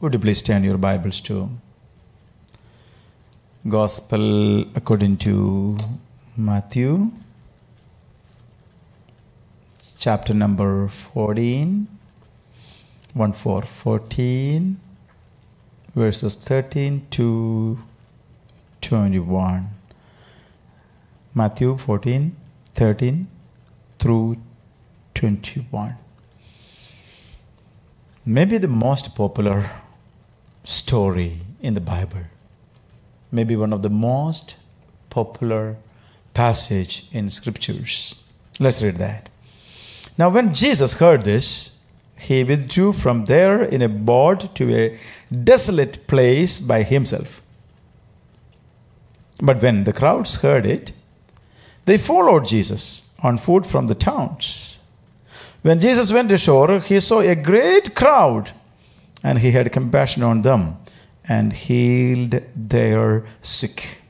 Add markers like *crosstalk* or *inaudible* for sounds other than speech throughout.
Would you please turn your Bibles to Gospel according to Matthew, chapter number 14, 1 4, 14, verses 13 to 21. Matthew 14, 13 through 21. Maybe the most popular story in the Bible. Maybe one of the most popular passage in scriptures. Let's read that. Now when Jesus heard this, he withdrew from there in a boat to a desolate place by himself. But when the crowds heard it, they followed Jesus on foot from the towns. When Jesus went ashore, he saw a great crowd, and he had compassion on them and healed their sick.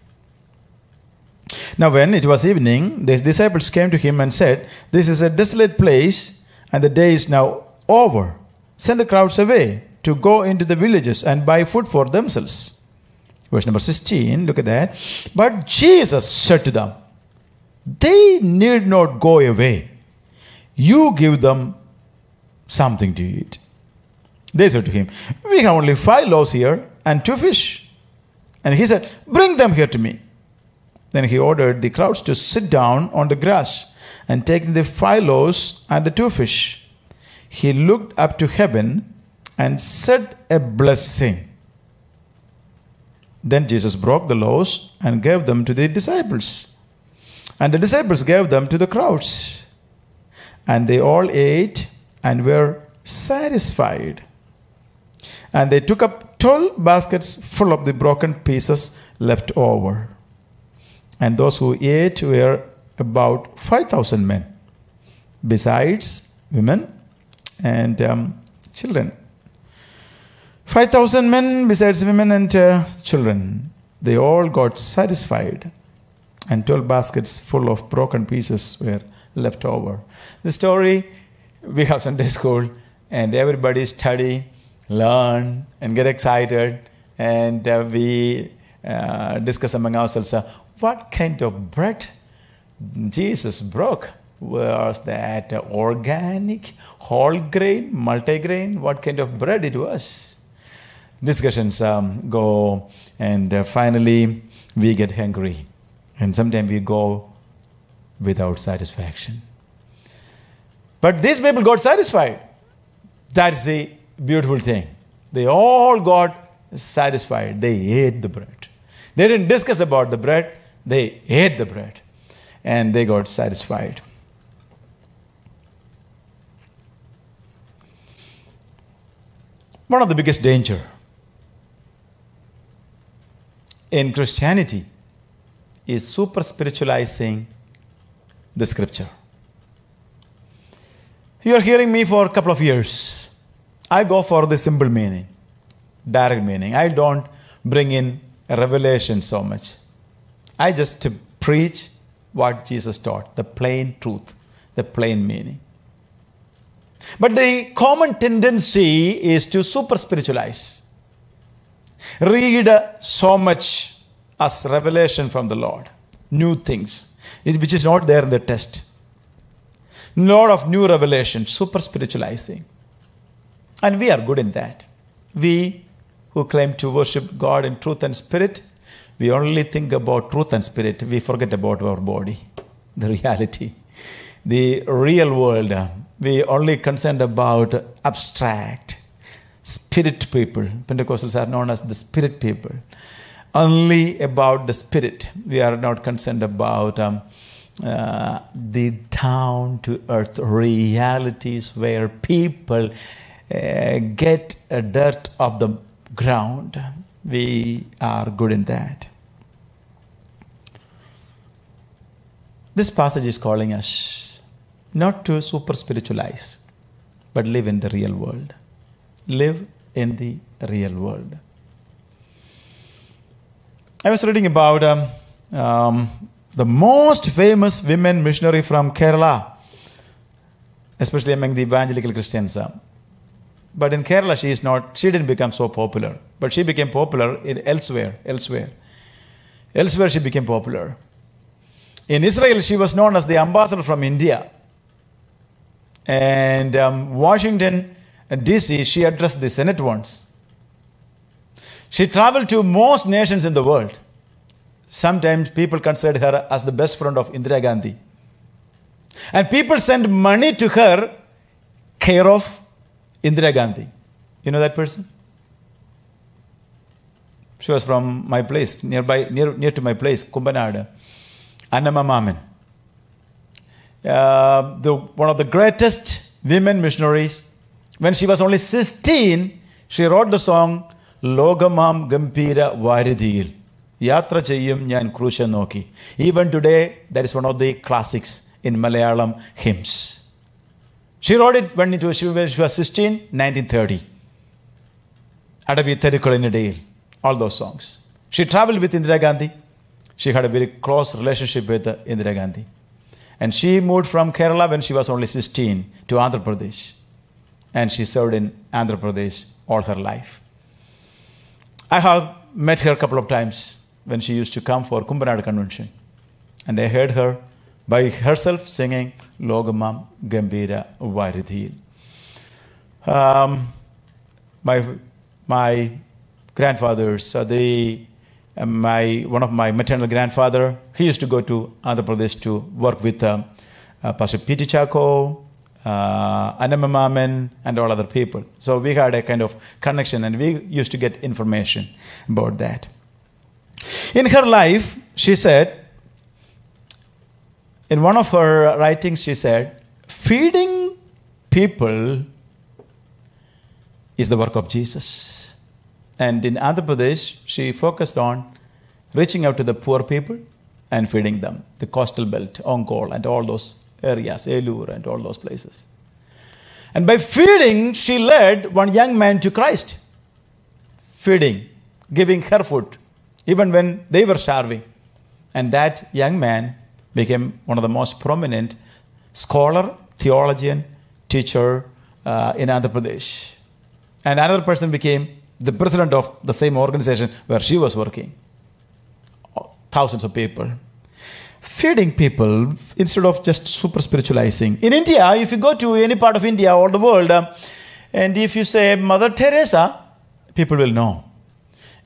Now, when it was evening, his disciples came to him and said, This is a desolate place, and the day is now over. Send the crowds away to go into the villages and buy food for themselves. Verse number 16, look at that. But Jesus said to them, They need not go away. You give them something to eat. They said to him, We have only five loaves here and two fish. And he said, Bring them here to me. Then he ordered the crowds to sit down on the grass, and taking the five loaves and the two fish, he looked up to heaven and said a blessing. Then Jesus broke the loaves and gave them to the disciples. And the disciples gave them to the crowds. And they all ate and were satisfied. And they took up 12 baskets full of the broken pieces left over. And those who ate were about 5,000 men, besides women and um, children. 5,000 men, besides women and uh, children. They all got satisfied. And 12 baskets full of broken pieces were left over. The story we have Sunday *laughs* school, and everybody study, learn, and get excited, and uh, we uh, discuss among ourselves uh, what kind of bread Jesus broke. Was that organic, whole grain, multigrain? What kind of bread it was? Discussions um, go, and uh, finally we get hungry, and sometimes we go without satisfaction. But these people got satisfied. That's the beautiful thing. They all got satisfied. They ate the bread. They didn't discuss about the bread, they ate the bread. And they got satisfied. One of the biggest danger in Christianity is super spiritualizing the scripture. You are hearing me for a couple of years. I go for the simple meaning, direct meaning. I don't bring in revelation so much. I just preach what Jesus taught, the plain truth, the plain meaning. But the common tendency is to super spiritualize. Read so much as revelation from the Lord, new things, which is not there in the test. Lot of new revelation, super spiritualizing. And we are good in that. We who claim to worship God in truth and spirit, we only think about truth and spirit. We forget about our body, *laughs* the reality, the real world. We only concerned about abstract spirit people. Pentecostals are known as the spirit people. Only about the spirit. We are not concerned about um, uh, the down to earth realities where people uh, get a dirt of the ground. We are good in that. This passage is calling us not to super spiritualize, but live in the real world. Live in the real world. I was reading about um, um, the most famous women missionary from Kerala, especially among the evangelical Christians. But in Kerala, she is not. She didn't become so popular, but she became popular in elsewhere. Elsewhere, elsewhere, she became popular. In Israel, she was known as the ambassador from India. And um, Washington, D.C., she addressed the Senate once. She traveled to most nations in the world. Sometimes people considered her as the best friend of Indira Gandhi. And people sent money to her care of Indira Gandhi. You know that person? She was from my place, nearby, near, near to my place, Kumbanada. Annamma Mammen. Uh, the, one of the greatest women missionaries. When she was only 16, she wrote the song Logamam Gampira Vairidhiil. Yatra ചെയ്യും ഞാൻ ക്രൂശ നോക്കി even today that is one of the classics in she wrote it when, it was, she was 16, 1930. അടവി തെരുക്കളിനിടയിൽ all those songs. She traveled with Indira Gandhi. She had a very close relationship with Indira Gandhi. And she moved from Kerala when she was only 16 to Andhra Pradesh. And she served in Andhra Pradesh all her life. I have met her a couple of times when she used to come for Kumbanad convention. And I heard her by herself singing Logamam Gambira Varidhil. Um, my, my grandfathers, uh, they, uh, my, one of my maternal grandfather, he used to go to Andhra Pradesh to work with um, uh, Pastor P.T. Chacko, uh, Annamma Mammen, and all other people. So we had a kind of connection and we used to get information about that. In her life, she said, in one of her writings, she said, feeding people is the work of Jesus. And in Andhra Pradesh, she focused on reaching out to the poor people and feeding them, the coastal belt, Ongole, and all those areas, Elur, and all those places. And by feeding, she led one young man to Christ. Feeding, giving her food, even when they were starving. And that young man became one of the most prominent scholar, theologian, teacher uh, in Andhra Pradesh. And another person became the president of the same organization where she was working. Thousands of people. Feeding people instead of just super spiritualizing. In India, if you go to any part of India or the world, um, and if you say Mother Teresa, people will know.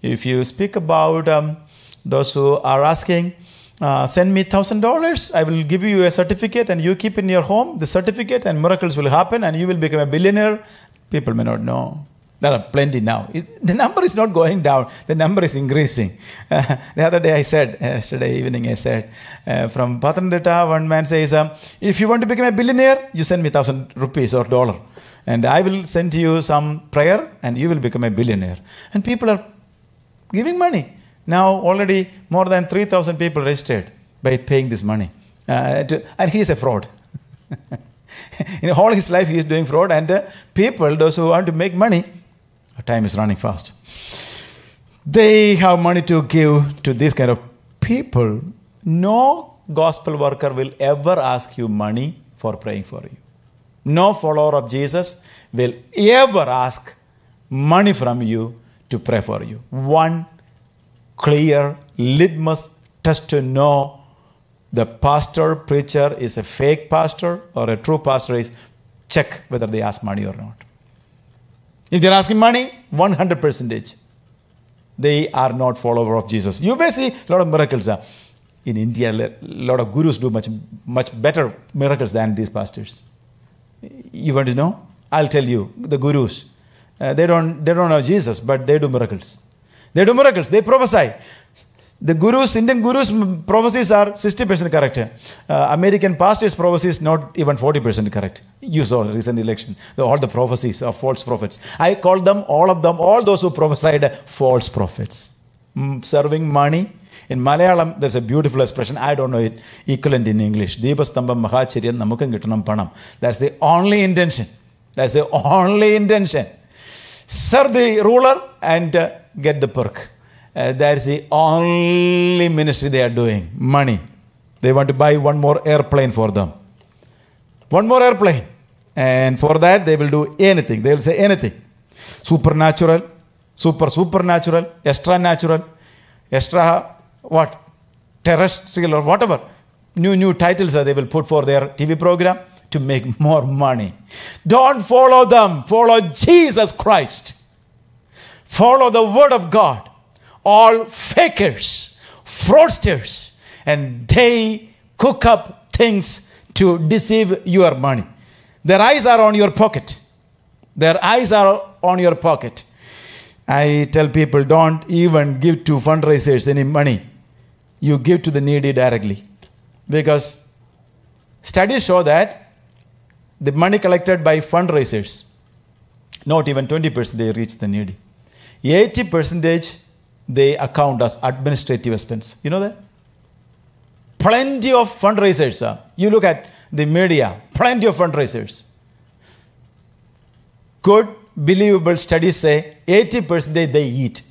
If you speak about um, those who are asking, uh, send me thousand dollars, I will give you a certificate and you keep in your home the certificate and miracles will happen and you will become a billionaire, people may not know. There are plenty now. It, the number is not going down, the number is increasing. Uh, *laughs* the other day I said, *laughs* yesterday evening I said, uh, from Pathanamthitta, one man says, um, if you want to become a billionaire, you send me thousand rupees or dollar. And I will send you some prayer and you will become a billionaire. And people are giving money. Now already more than 3,000 people registered by paying this money. Uh, to, and he is a fraud. *laughs* In all his life, he is doing fraud, and uh, people, those who want to make money, time is running fast. They have money to give to this kind of people. No gospel worker will ever ask you money for praying for you. No follower of Jesus will ever ask money from you to pray for you. One clear litmus test to know the pastor, preacher is a fake pastor or a true pastor is check whether they ask money or not. If they're asking money, 100 percentage, they are not follower of Jesus. You may see a lot of miracles. Uh, in India, a lot of gurus do much, much better miracles than these pastors. You want to know? I'll tell you, the gurus. Uh, they, don't, they don't know Jesus, but they do miracles. They do miracles. They prophesy. The gurus, Indian gurus' prophecies are 60% correct. Uh, American pastors' prophecies not even 40% correct. You saw recent election, all the prophecies of false prophets. I call them, all of them, all those who prophesied false prophets. Mm, serving money. In Malayalam, there's a beautiful expression. I don't know it equivalent in English. Deepastambam Mahachiryan Namukam Kittanam Panam. That's the only intention. That's the only intention. Serve the ruler and uh, get the perk. Uh, that's the only ministry they are doing. Money. They want to buy one more airplane for them. One more airplane. And for that, they will do anything. They will say anything. Supernatural, super supernatural, extra natural, extra what? Terrestrial or whatever. New, new titles that they will put for their TV program to make *laughs* more money. Don't follow them. Follow Jesus Christ. Follow the word of God. All fakers, fraudsters, and they cook up things to deceive your money. Their eyes are on your pocket. Their eyes are on your pocket. I tell people don't even give to fundraisers any money. You give to the needy directly. Because studies show that the money collected by fundraisers, not even 20% they reach the needy. 80 percentage they account as administrative expense. You know that? Plenty of fundraisers. You look at the media, plenty of fundraisers. Good, believable studies say 80 percentage they eat,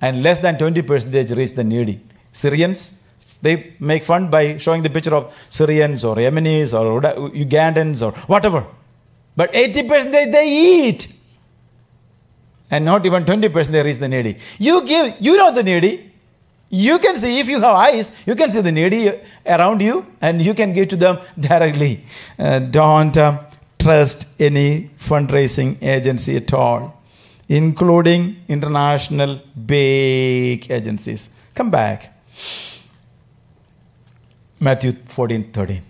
and less than 20 percentage reach the needy. Syrians, they make fun by showing the picture of Syrians or Yemenis or Ugandans or whatever. But 80 percentage they eat and not even 20% they reach the needy. You give, you know the needy. You can see, if you have eyes, you can see the needy around you and you can give to them directly. Uh, don't uh, trust any fundraising agency at all, including international big agencies. Come back. Matthew 14 13.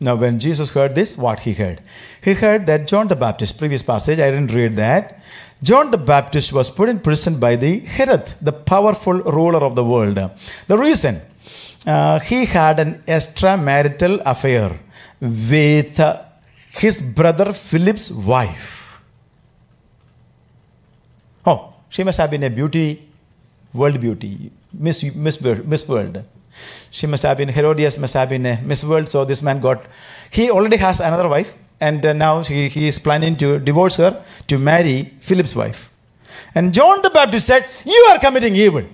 Now, when Jesus heard this, what he heard? He heard that John the Baptist, previous passage, I didn't read that. John the Baptist was put in prison by the Herod, the powerful ruler of the world. The reason uh, he had an extramarital affair with uh, his brother Philip's wife. Oh, she must have been a beauty, world beauty, Miss, Miss, Miss World. She must have been, Herodias must have been a Miss World, so this man got, he already has another wife and uh, now he, he is planning to divorce her to marry Philip's wife. And John the Baptist said, You are committing evil.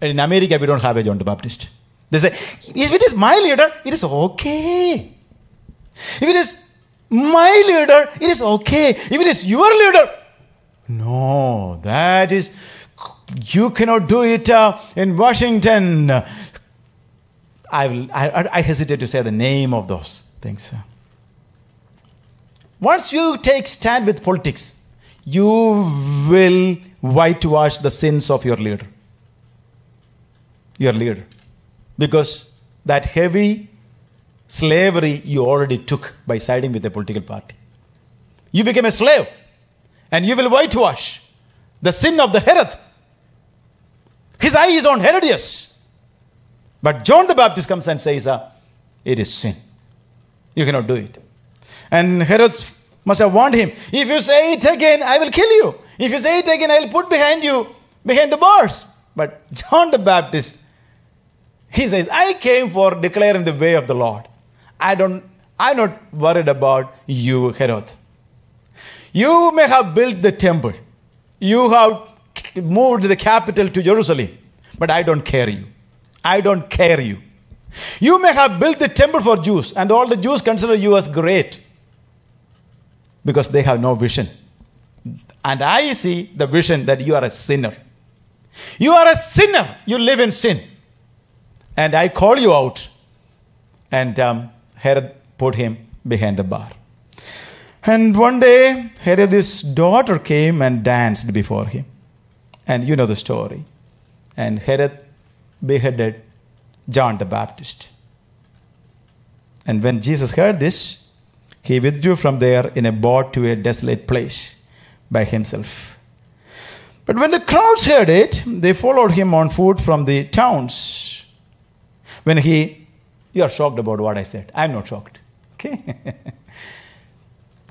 In America, we don't have a John the Baptist. They say, If it is my leader, it is okay. If it is my leader, it is okay. If it is your leader, no, that is, you cannot do it uh, in Washington. I, will, I, I hesitate to say the name of those things. Once you take stand with politics, you will whitewash the sins of your leader. Your leader. Because that heavy slavery you already took by siding with a political party. You became a slave and you will whitewash the sin of the Herod. His eye is on Herodias. But John the Baptist comes and says, ah, It is sin. You cannot do it. And Herod must have warned him. If you say it again, I will kill you. If you say it again, I will put behind you, behind the bars. But John the Baptist, he says, I came for declaring the way of the Lord. I don't, I'm not worried about you, Herod. You may have built the temple. You have moved the capital to Jerusalem. But I don't care you. I don't care you. You may have built the temple for Jews, and all the Jews consider you as great because they have no vision. And I see the vision that you are a sinner. You are a sinner. You live in sin. And I call you out. And um, Herod put him behind the bar. And one day, Herod's daughter came and danced before him. And you know the story. And Herod beheaded John the Baptist. And when Jesus heard this, he withdrew from there in a boat to a desolate place by himself. But when the crowds heard it, they followed him on foot from the towns. When he, you are shocked about what I said. I'm not shocked. *laughs* Okay?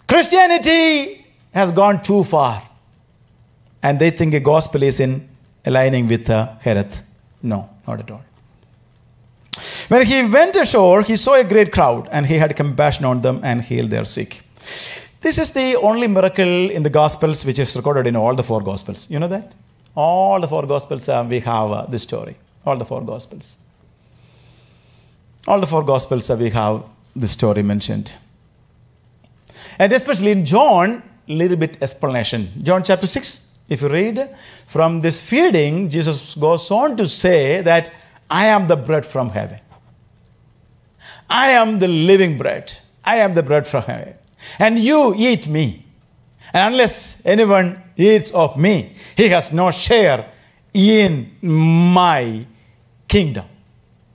Christianity has gone too far. And they think a gospel is in aligning with uh, Herod. No, not at all. When he went ashore, he saw a great crowd, and he had compassion on them and healed their sick. This is the only miracle in the Gospels which is recorded in all the four Gospels. You know that? All the four Gospels, uh, we have uh, this story. All the four Gospels. All the four Gospels, uh, we have this story mentioned. and especially in John, little bit explanation. John chapter 6, if you read from this feeding, Jesus goes on to say that I am the bread from heaven. I am the living bread. I am the bread from heaven. And you eat me. And unless anyone eats of me, he has no share in my kingdom.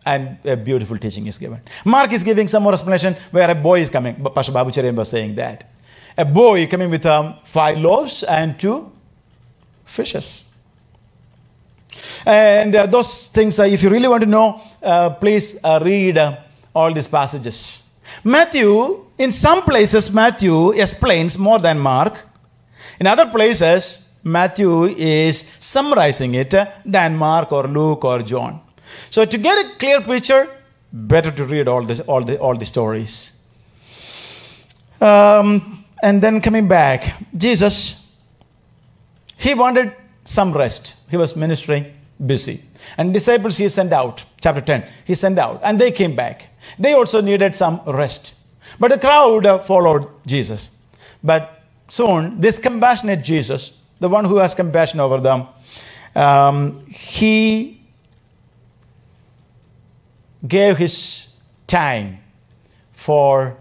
And a beautiful teaching is given. Mark is giving some more explanation where a boy is coming. Pastor Babu Cherian was saying that. A boy coming with um, five loaves and two fishes. And uh, those things, uh, if you really want to know, uh, please uh, read uh, all these passages. Matthew, in some places, Matthew explains more than Mark. In other places, Matthew is summarizing it uh, than Mark or Luke or John. So to get a clear picture, better to read all this, all the all the stories. Um, and then coming back, Jesus, he wanted some rest. He was ministering, busy. And disciples he sent out, chapter 10, he sent out, and they came back. They also needed some rest. But the crowd followed Jesus. But soon, this compassionate Jesus, the one who has compassion over them, um, he gave his time for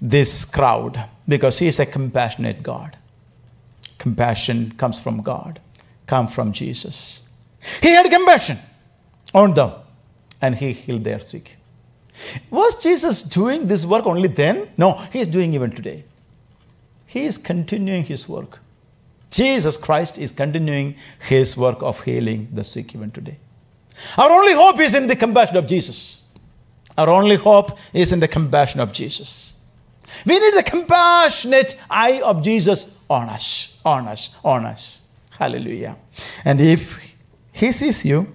this crowd because he is a compassionate God. Compassion comes from God, come from Jesus. He had compassion on them and he healed their sick. Was Jesus doing this work only then? No, he is doing even today. He is continuing his work. Jesus Christ is continuing his work of healing the sick even today. Our only hope is in the compassion of Jesus. Our only hope is in the compassion of Jesus. We need the compassionate eye of Jesus on us, on us, on us. Hallelujah. And if He sees you,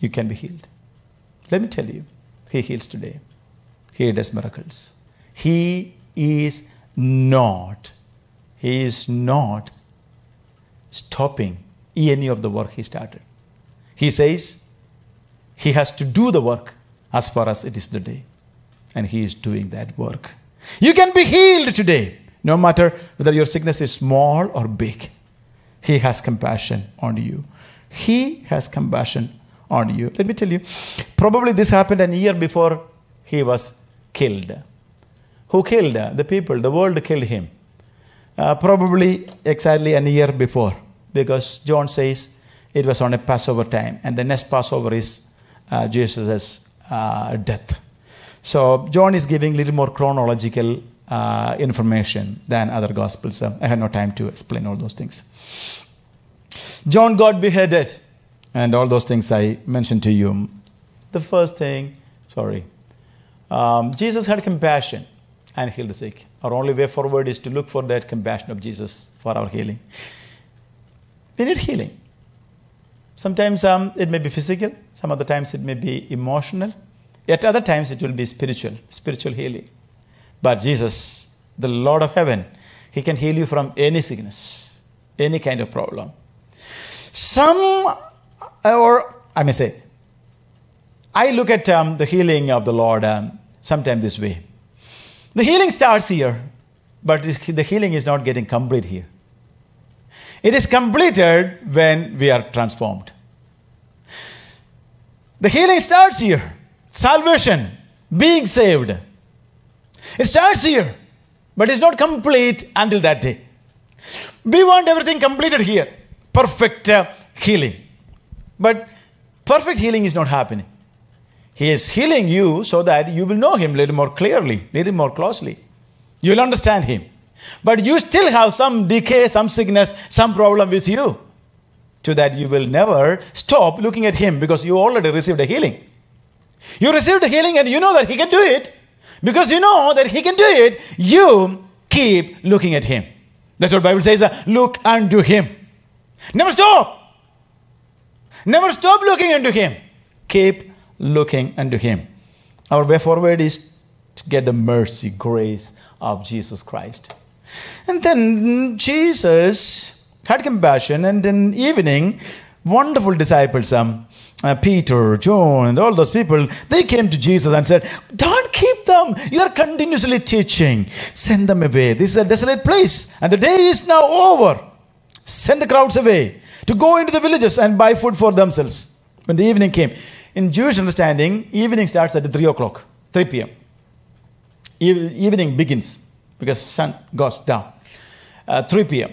you can be healed. Let me tell you, He heals today. He does miracles. He is not, He is not stopping any of the work He started. He says He has to do the work as far as it is the day. And He is doing that work. You can be healed today, no matter whether your sickness is small or big. He has compassion on you. He has compassion on you. Let me tell you, probably this happened a year before he was killed. Who killed? The people, the world killed him. Uh, probably exactly a year before, because John says it was on a Passover time, and the next Passover is uh, Jesus' uh, death. So John is giving little more chronological uh, information than other gospels. So I had no time to explain all those things. John got beheaded, and all those things I mentioned to you. The first thing, sorry, um, Jesus had compassion and healed the sick. Our only way forward is to look for that compassion of Jesus for our healing. We need healing. Sometimes um, it may be physical, some other times it may be emotional, At other times, it will be spiritual, spiritual healing. But Jesus, the Lord of heaven, He can heal you from any sickness, any kind of problem. Some, or I may say, I look at um, the healing of the Lord um, sometimes this way. The healing starts here, but the healing is not getting complete here. It is completed when we are transformed. The healing starts here. Salvation, being saved. It starts here, but it's not complete until that day. We want everything completed here, perfect uh, healing. But perfect healing is not happening. He is healing you so that you will know Him a little more clearly, a little more closely. You will understand Him. But you still have some decay, some sickness, some problem with you. So that you will never stop looking at Him because you already received a healing. You received a healing and you know that He can do it. Because you know that He can do it, you keep looking at Him. That's what Bible says. uh, Look unto Him. Never stop. Never stop looking unto Him. Keep looking unto Him. Our way forward is to get the mercy, grace of Jesus Christ. And then Jesus had compassion, and in evening, wonderful disciples, um, uh, Peter, John, and all those people, they came to Jesus and said, Don't keep them. You are continuously teaching. Send them away. This is a desolate place, and the day is now over. Send the crowds away to go into the villages and buy food for themselves. When the evening came, in Jewish understanding, evening starts at 3 o'clock, 3 p.m. Eve- Evening begins because sun goes down. Uh, 3 p.m.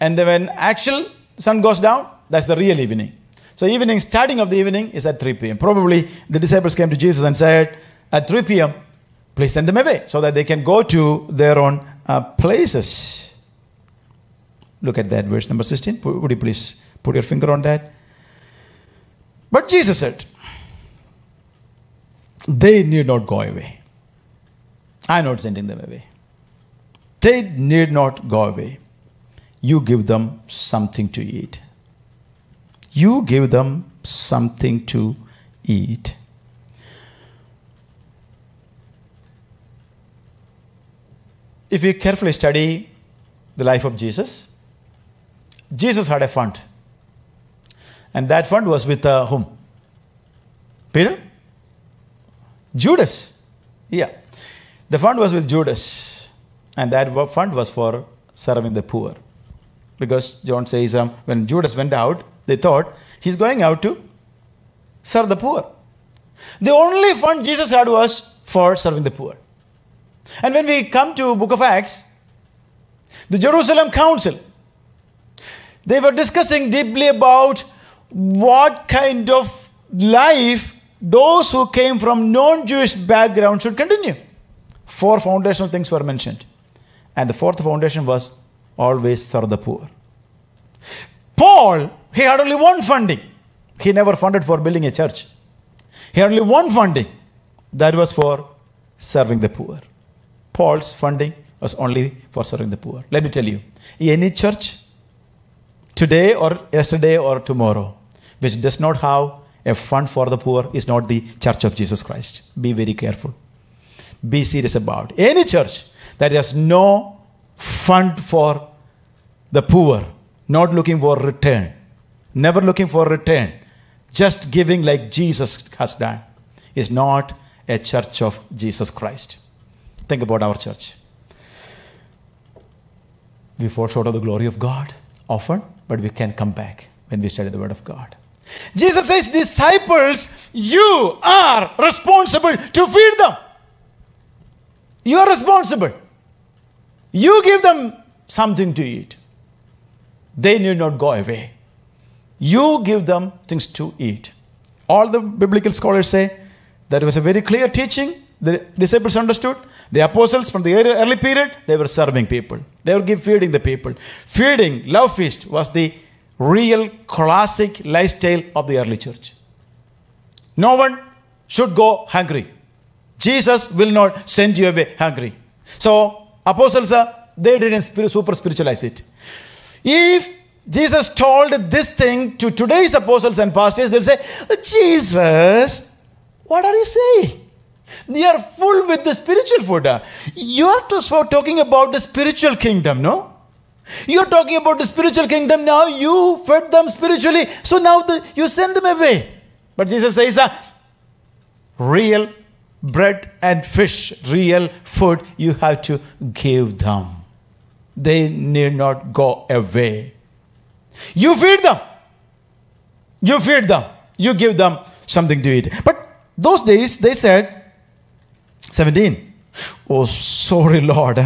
And then when actual sun goes down, that's the real evening. So evening, starting of the evening is at 3 p.m. Probably the disciples came to Jesus and said, at 3 p.m., please send them away so that they can go to their own uh, places. Look at that verse number 16. Would you please put your finger on that? But Jesus said, they need not go away. I'm not sending them away. They need not go away. You give them something to eat. You give them something to eat. If you carefully study the life of Jesus, Jesus had a fund. And that fund was with uh, whom? Peter? Judas. Yeah. The fund was with Judas. And that fund was for serving the poor. Because John says um, when Judas went out, they thought he's going out to serve the poor. The only fund Jesus had was for serving the poor. And when we come to book of Acts, the Jerusalem council, they were discussing deeply about what kind of life those who came from non-Jewish background should continue. Four foundational things were mentioned. And the fourth foundation was always serve the poor. Paul, he had only one funding. He never funded for building a church. He had only one funding. That was for serving the poor. Paul's funding was only for serving the poor. Let me tell you, any church today or yesterday or tomorrow which does not have a fund for the poor is not the church of Jesus Christ. Be very careful. Be serious about any church that has no fund for the poor, not looking for return, never looking for return, just giving like Jesus has done, is not a church of Jesus Christ. Think about our church. We fall short of the glory of God often, but we can come back when we study the Word of God. Jesus says, Disciples, you are responsible to feed them. You are responsible. You give them something to eat. They need not go away. You give them things to eat. All the biblical scholars say that was a very clear teaching. The disciples understood. The apostles from the early period, they were serving people. They were give, feeding the people. Feeding, love feast was the real classic lifestyle of the early church. No one should go hungry. Jesus will not send you away hungry. So, apostles, uh, they didn't super spiritualize it. If Jesus told this thing to today's apostles and pastors, they'll say, Jesus, what are you saying? They are full with the spiritual food. You are talking about the spiritual kingdom, no? You're talking about the spiritual kingdom now. You fed them spiritually, so now the, you send them away. But Jesus says, uh, real bread and fish, real food, you have to give them. They need not go away. You feed them. You feed them. You give them something to eat. But those days, they said, 17. Oh, sorry, Lord.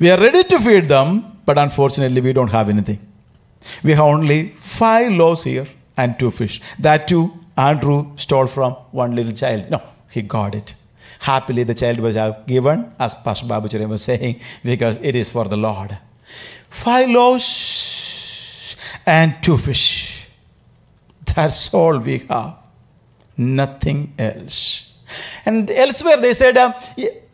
We are ready to feed them, but unfortunately, we don't have anything. We have only five loaves here and two fish. That too, Andrew stole from one little child. No, he got it. Happily, the child was given, as Pastor Babu was saying, because it is for the Lord. Five loaves and two fish. That's all we have. Nothing else. And elsewhere they said, uh,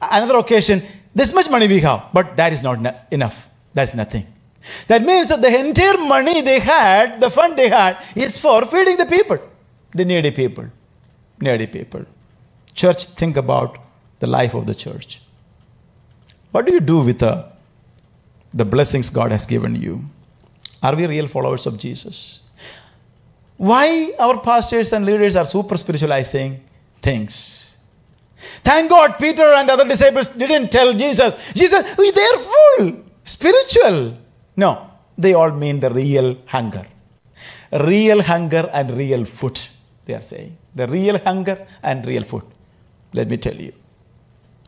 another occasion, this much money we have, but that is not enough. That's nothing. That means that the entire money they had, the fund they had, is for feeding the people, the needy people. Needy people. Church, think about the life of the church. What do you do with the, the blessings God has given you? Are we real followers of Jesus? Why our pastors and leaders are super spiritualizing things? Thank God Peter and other disciples didn't tell Jesus, Jesus, they're full, spiritual. No, they all mean the real hunger. Real hunger and real food, they are saying. The real hunger and real food. Let me tell you.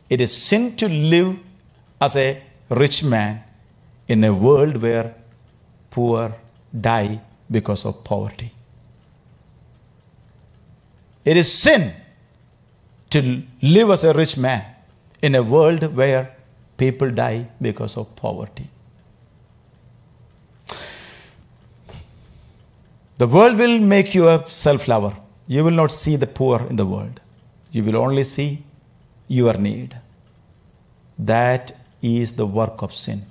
It is sin to live as a rich man in a world where poor die because of poverty. It is sin to live as a rich man in a world where people die because of poverty. The world will make you a self lover. You will not see the poor in the world. You will only see your need. That is the work of sin.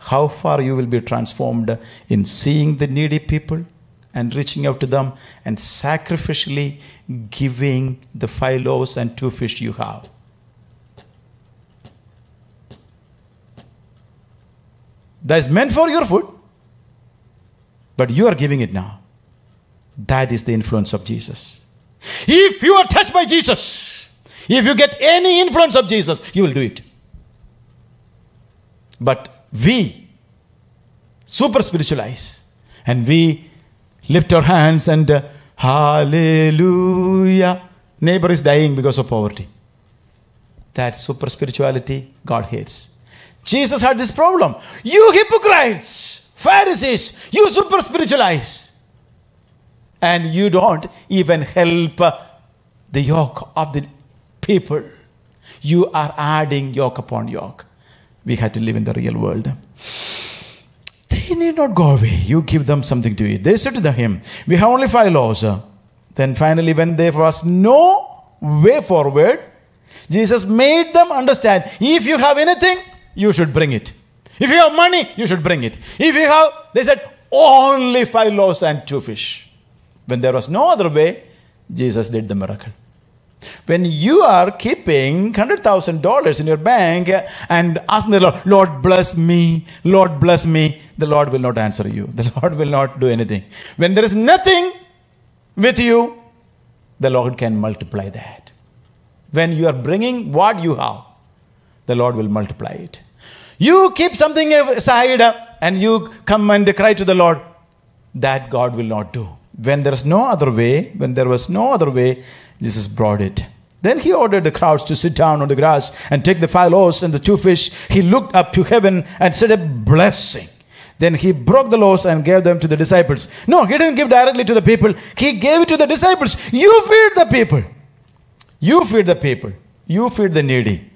How far you will be transformed in seeing the needy people and reaching out to them and sacrificially giving the five loaves and two fish you have. That is meant for your food, but you are giving it now. That is the influence of Jesus. If you are touched by Jesus, if you get any influence of Jesus, you will do it. But we super spiritualize and we lift our hands and uh, hallelujah. Neighbor is dying because of poverty. That super spirituality God hates. Jesus had this problem. You hypocrites, Pharisees, you super spiritualize. And you don't even help uh, the yoke of the people. You are adding yoke upon yoke. We had to live in the real world. They need not go away. You give them something to eat. They said to him, We have only five laws. Then finally, when there was no way forward, Jesus made them understand if you have anything, you should bring it. If you have money, you should bring it. If you have, they said, only five loaves and two fish. When there was no other way, Jesus did the miracle. When you are keeping $100,000 in your bank and asking the Lord, Lord, bless me, Lord, bless me, the Lord will not answer you. The *laughs* Lord will not do anything. When there is nothing with you, the Lord can multiply that. When you are bringing what you have, the Lord will multiply it. You keep something aside and you come and cry to the Lord, that God will not do. When there is no other way, when there was no other way, Jesus brought it. Then he ordered the crowds to sit down on the grass and take the five loaves and the two fish. He looked up to heaven and said a blessing. Then he broke the loaves and gave them to the disciples. No, he didn't give directly to the people. He gave it to the disciples. You feed the people. You feed the people. You feed the needy.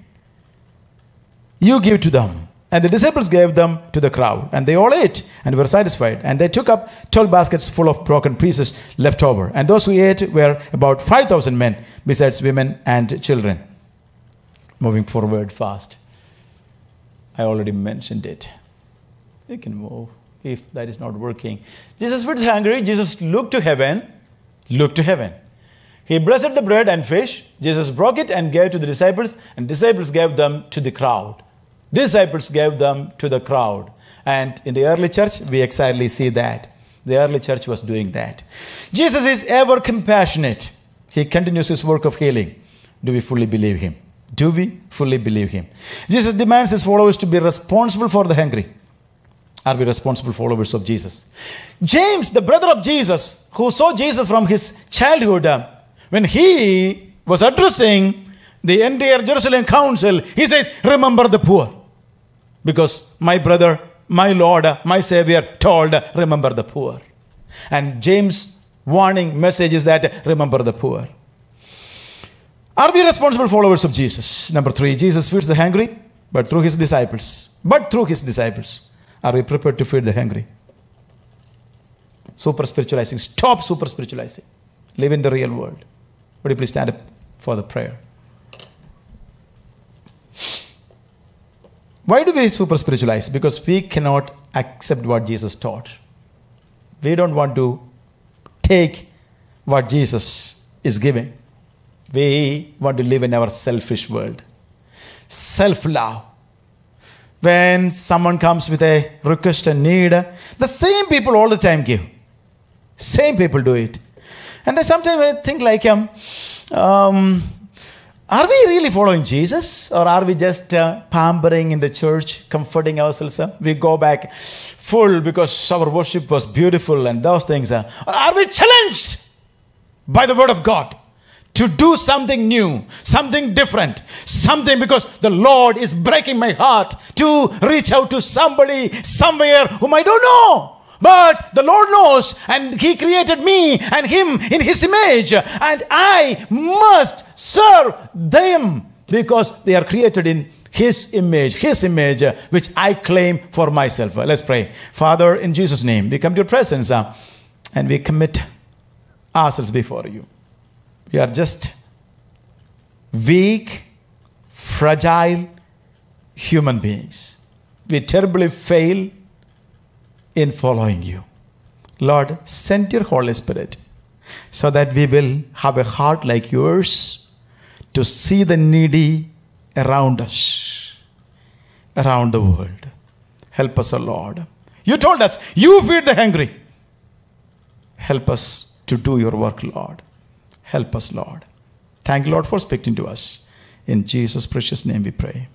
You give to them. And the disciples gave them to the crowd, and they all ate and were satisfied. And they took up 12 baskets full of broken pieces left over. And those who ate were about 5,000 men, besides women and children. Moving forward fast. I already mentioned it. You can move if that is not working. Jesus was hungry. Jesus looked to heaven. Looked to heaven. He blessed the bread and fish. Jesus broke it and gave to the disciples, and disciples gave them to the crowd. Disciples gave them to the crowd. And in the early church, we exactly see that. The early church was doing that. Jesus is ever compassionate. He continues his work of healing. Do we fully believe him? Do we fully believe him? Jesus demands his followers to be responsible for the hungry. Are we responsible followers of Jesus? James, the brother of Jesus, who saw Jesus from his childhood, uh, when he was addressing the entire Jerusalem council, he says, Remember the poor. Because my brother, my Lord, my Savior told, Remember the poor. And James' warning message is that, Remember the poor. Are we responsible followers of Jesus? Number three, Jesus feeds the hungry, but through his disciples. But through his disciples. Are we prepared to feed the hungry? Super spiritualizing. Stop super spiritualizing. Live in the real world. Would you please stand up for the prayer? Why do we super spiritualize? Because we cannot accept what Jesus taught. We don't want to take what Jesus is giving. We want to live in our selfish world. Self love. When someone comes with a request and need, the same people all the time give. Same people do it. And sometimes I think like, um, um, Are we really following Jesus or are we just uh, pampering in the church, comforting ourselves? uh? We go back full because our worship was beautiful and those things. uh, are we challenged by the word of God to do something new, something different, something because the Lord is breaking my heart to reach out to somebody somewhere whom I don't know. But the Lord knows, and He created me and Him in His image, and I must serve them because they are created in His image, His image, which I claim for myself. Let's pray. Father, in Jesus' name, we come to your presence uh, and we commit ourselves before you. We are just weak, fragile human beings. We terribly fail in following you. Lord, send your Holy Spirit so that we will have a heart like yours to see the needy around us, around the world. Help us, O Lord. You told us, you feed the hungry. Help us to do your work, Lord. Help us, Lord. Thank you, Lord, for speaking to us. In Jesus' precious name we pray.